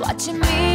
watching me